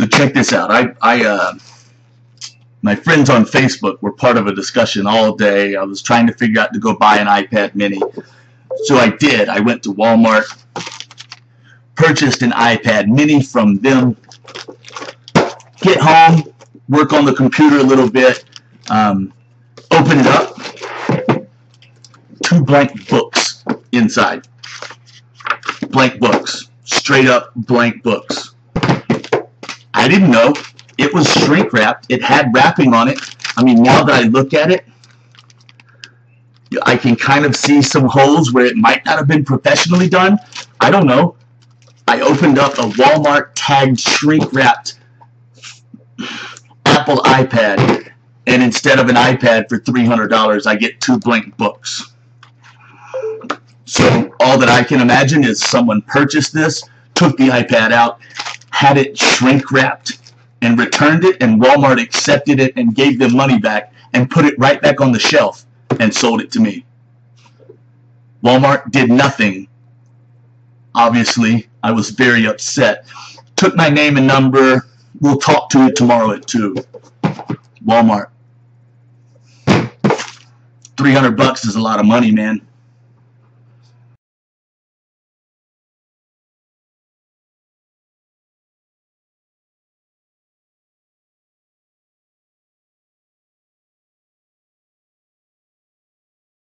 So check this out. I, I, uh, my friends on Facebook were part of a discussion all day. I was trying to figure out to go buy an iPad mini. So I did. I went to Walmart, purchased an iPad mini from them, get home, work on the computer a little bit, um, open it up, two blank books inside. Blank books. Straight up blank books. I didn't know. It was shrink wrapped. It had wrapping on it. I mean, now that I look at it, I can kind of see some holes where it might not have been professionally done. I don't know. I opened up a Walmart tagged shrink wrapped Apple iPad and instead of an iPad for $300 I get two blank books. So all that I can imagine is someone purchased this, took the iPad out, had it shrink wrapped, and returned it, and Walmart accepted it and gave them money back and put it right back on the shelf and sold it to me. Walmart did nothing. Obviously, I was very upset. Took my name and number. We'll talk to you tomorrow at 2. Walmart. 300 bucks is a lot of money, man.